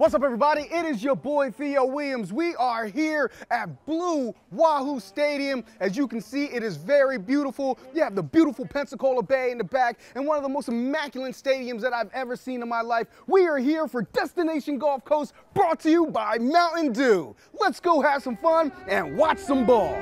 What's up, everybody? It is your boy Theo Williams. We are here at Blue Wahoo Stadium. As you can see, it is very beautiful. You have the beautiful Pensacola Bay in the back and one of the most immaculate stadiums that I've ever seen in my life. We are here for Destination Gulf Coast, brought to you by Mountain Dew. Let's go have some fun and watch some ball.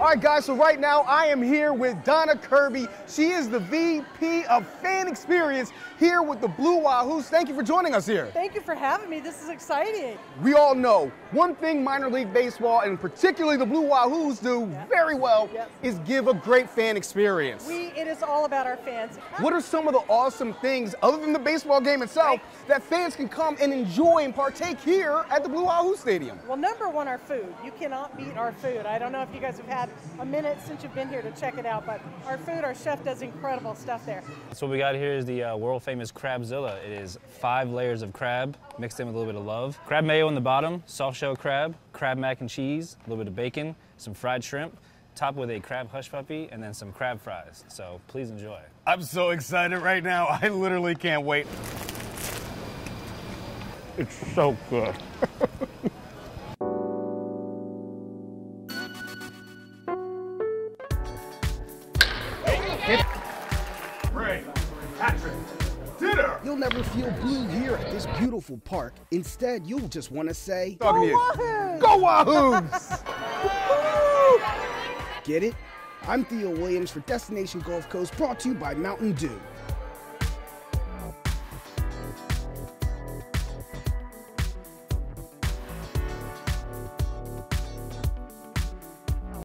All right, guys, so right now I am here with Donna Kirby. She is the VP of Fan Experience here with the Blue Wahoos. Thank you for joining us here. Thank you for having me. This is exciting. We all know one thing minor league baseball, and particularly the Blue Wahoos, do very well Yes. is give a great fan experience. We it is all about our fans. what are some of the awesome things, other than the baseball game itself, that fans can come and enjoy and partake here at the Blue Wahoo Stadium? Well, number one, our food. You cannot beat our food. I don't know if you guys have had a minute since you've been here to check it out, but our food, our chef does incredible stuff there. So what we got here is the uh, world famous Crabzilla. It is five layers of crab mixed in with a little bit of love. Crab mayo on the bottom, soft shell crab, crab mac and cheese, a little bit of bacon, some fried shrimp, topped with a crab hush puppy, and then some crab fries. So please enjoy. I'm so excited right now. I literally can't wait. It's so good. You'll never feel blue here at this beautiful park. Instead, you'll just want to say, Talking to you. Wahoos! Go Wahoos! Get it? I'm Theo Williams for Destination Gulf Coast, brought to you by Mountain Dew.